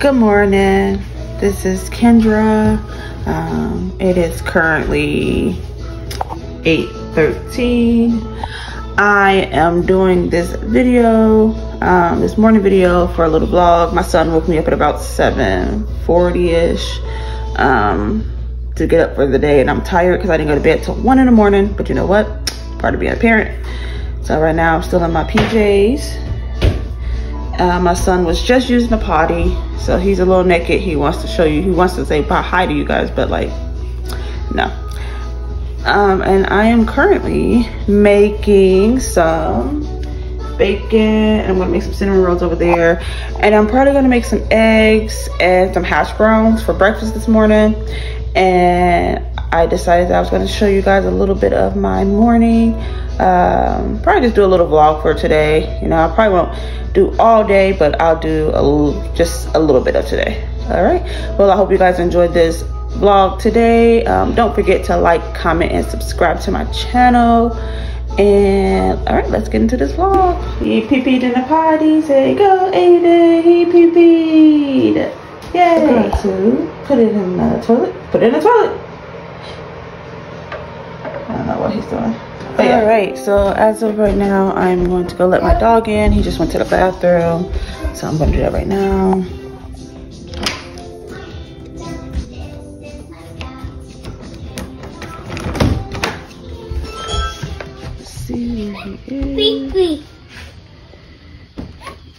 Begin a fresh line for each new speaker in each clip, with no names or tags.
Good morning. This is Kendra. Um, it is currently 8:13. I am doing this video, um, this morning video for a little vlog. My son woke me up at about 7:40ish um, to get up for the day, and I'm tired because I didn't go to bed till one in the morning. But you know what? Part of being a parent. So right now I'm still in my PJs. Uh, my son was just using the potty, so he's a little naked. He wants to show you, he wants to say hi to you guys, but like, no. Um, and I am currently making some bacon. I'm gonna make some cinnamon rolls over there. And I'm probably gonna make some eggs and some hash browns for breakfast this morning. And I decided that I was gonna show you guys a little bit of my morning. Um, probably just do a little vlog for today. You know, I probably won't do all day, but I'll do a just a little bit of today. All right. Well, I hope you guys enjoyed this vlog today. Um, don't forget to like, comment, and subscribe to my channel. And all right, let's get into this vlog. He pee-peed in the potty. Say go, Aiden. He pee-peed. Yay. To put it in the toilet. Put it in the toilet. I don't know what he's doing. But yeah. All right, so as of right now, I'm going to go let my dog in. He just went to the bathroom. So I'm gonna do that right now. See where he is.
Beep beep.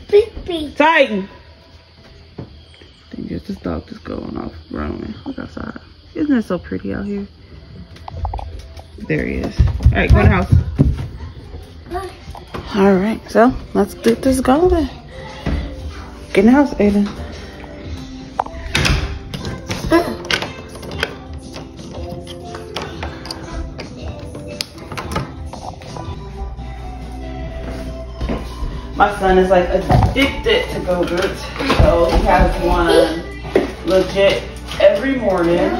Beep beep.
Titan. I think it's this dog just going off roaming. Look outside. Isn't it so pretty out here? There he is. All right, go in the house. All right, so let's get this going. Get in the house, Aiden. My son is like addicted to Go-Gurt. So he has one legit every morning.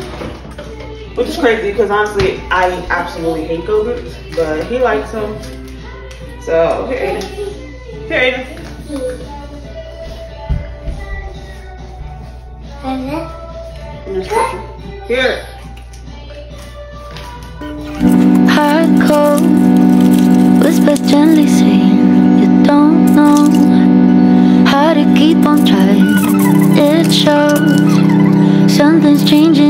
Which is crazy because honestly, I absolutely hate Go-Gurt, but he likes them. So here, Aiden. Here, Aiden. In this picture. Here.
Hot cold, whisper gently saying you don't know how to keep on trying. It shows something's changing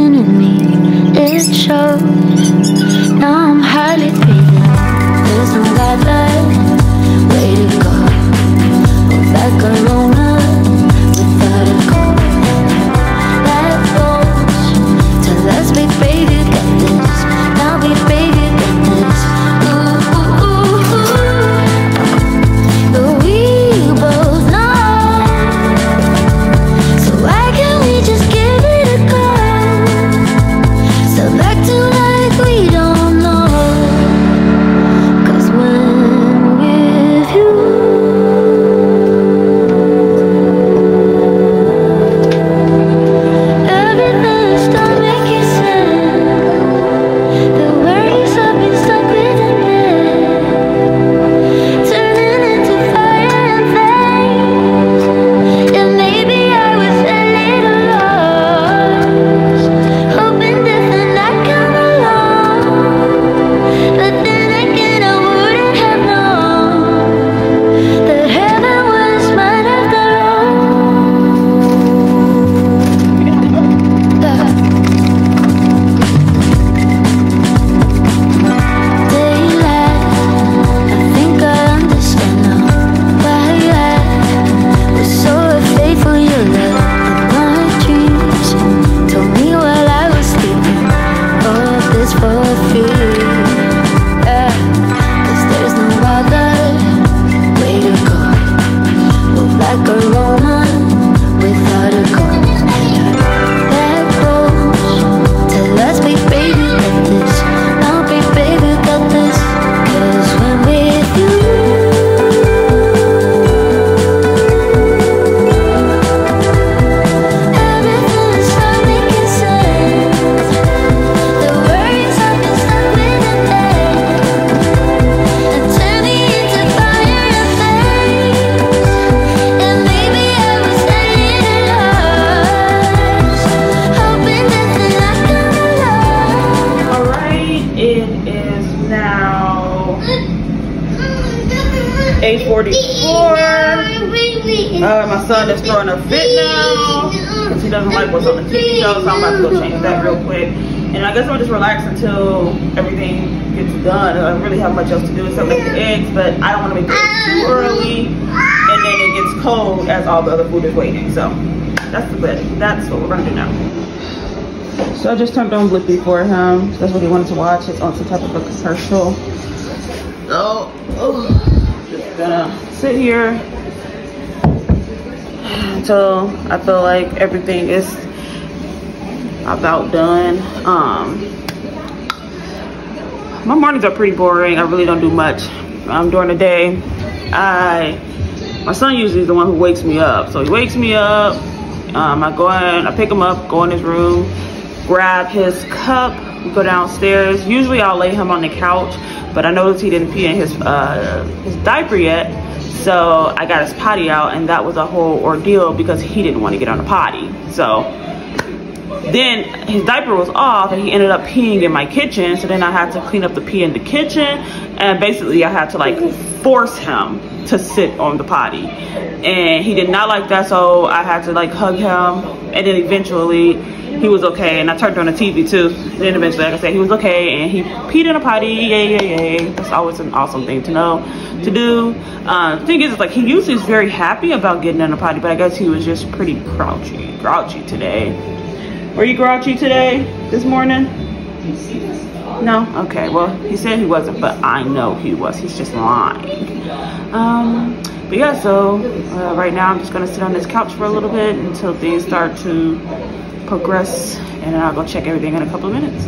show, so I'm about to go change that real quick. And I guess I'm just relax until everything gets done. I don't really have much else to do except make the eggs, but I don't want to make it too early. And then it gets cold as all the other food is waiting. So that's the bed. That's what we're gonna do now. So I just turned on Blippi for him. That's what he wanted to watch. It's on some type of a commercial. So, oh, just gonna sit here until I feel like everything is about done. Um, my mornings are pretty boring. I really don't do much um, during the day. I, my son usually is the one who wakes me up. So he wakes me up. Um, I go in, I pick him up, go in his room, grab his cup, go downstairs. Usually I'll lay him on the couch, but I noticed he didn't pee in his uh, his diaper yet. So I got his potty out and that was a whole ordeal because he didn't want to get on the potty. So then his diaper was off and he ended up peeing in my kitchen. So then I had to clean up the pee in the kitchen. And basically I had to like force him to sit on the potty. And he did not like that. So I had to like hug him. And then eventually he was okay. And I turned on the TV too. Then eventually, like I said, he was okay. And he peed in a potty. Yay, yay, yay. That's always an awesome thing to know, to do. Uh, the thing is, like he usually is very happy about getting in a potty. But I guess he was just pretty grouchy, grouchy today. Were you grouchy today, this morning? No? Okay, well, he said he wasn't, but I know he was. He's just lying. Um, but yeah, so uh, right now I'm just gonna sit on this couch for a little bit until things start to progress, and then I'll go check everything in a couple of minutes.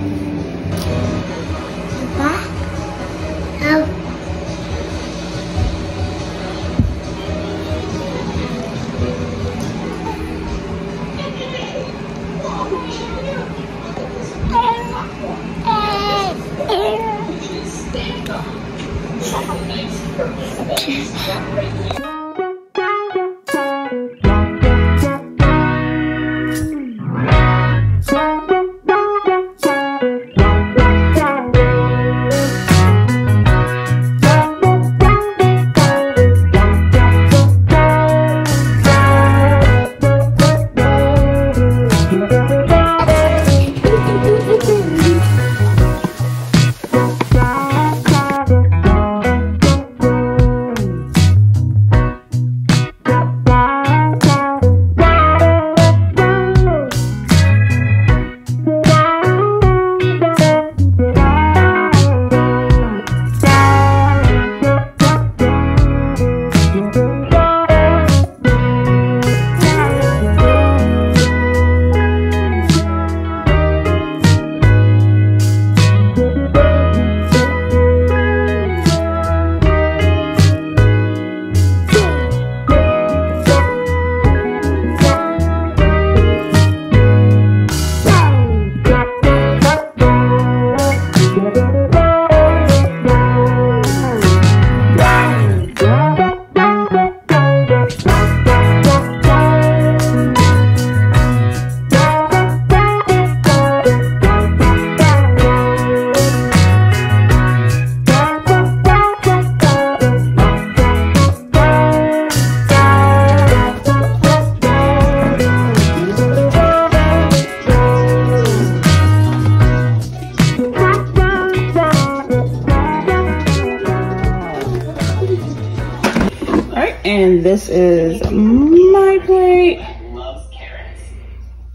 And this is my plate.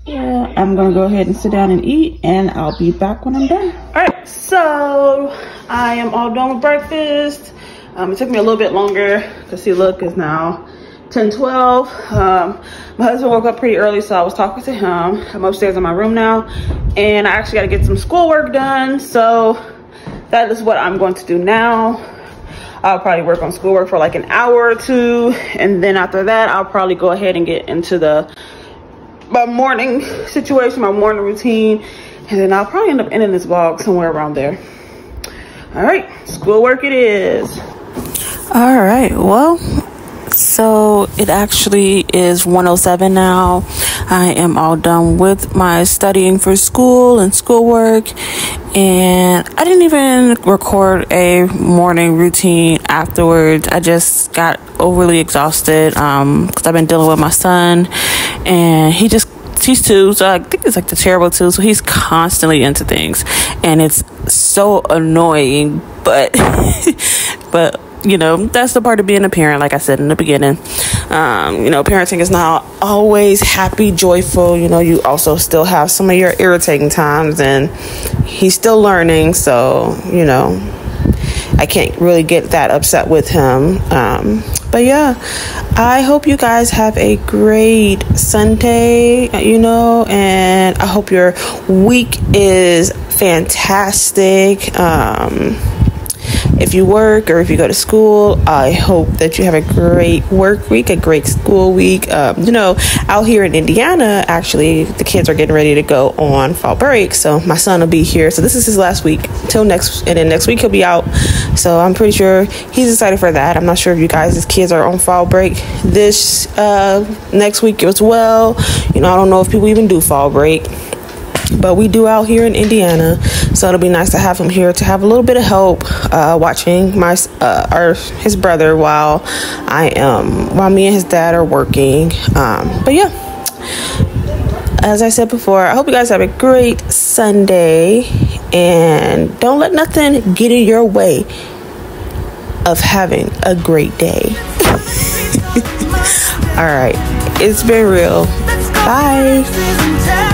Yeah, I'm gonna go ahead and sit down and eat, and I'll be back when I'm done. All right, so I am all done with breakfast. Um, it took me a little bit longer because see, look, it's now 10, 12. Um, my husband woke up pretty early, so I was talking to him. I'm upstairs in my room now, and I actually got to get some schoolwork done. So that is what I'm going to do now. I'll probably work on schoolwork for like an hour or two. And then after that, I'll probably go ahead and get into the my morning situation, my morning routine. And then I'll probably end up ending this vlog somewhere around there. All right, schoolwork it is.
All right, well, So it actually is 107 now. I am all done with my studying for school and schoolwork. And I didn't even record a morning routine afterwards. I just got overly exhausted because um, I've been dealing with my son. And he just he's two, so I think it's like the terrible two. So he's constantly into things, and it's so annoying. But but you know, that's the part of being a parent, like I said in the beginning. Um, you know, parenting is not always happy, joyful. You know, you also still have some of your irritating times, and he's still learning. So, you know, I can't really get that upset with him. Um, but yeah, I hope you guys have a great Sunday, you know, and I hope your week is fantastic. Um, if you work or if you go to school, I hope that you have a great work week, a great school week. Um, you know, out here in Indiana, actually, the kids are getting ready to go on fall break. So my son will be here. So this is his last week till next, and then next week he'll be out. So I'm pretty sure he's excited for that. I'm not sure if you guys, his kids are on fall break this uh, next week as well. You know, I don't know if people even do fall break but we do out here in Indiana. So it'll be nice to have him here to have a little bit of help uh, watching my uh, our his brother while I am while me and his dad are working. Um, but yeah. As I said before, I hope you guys have a great Sunday and don't let nothing get in your way of having a great day. All right, it's been real. Bye.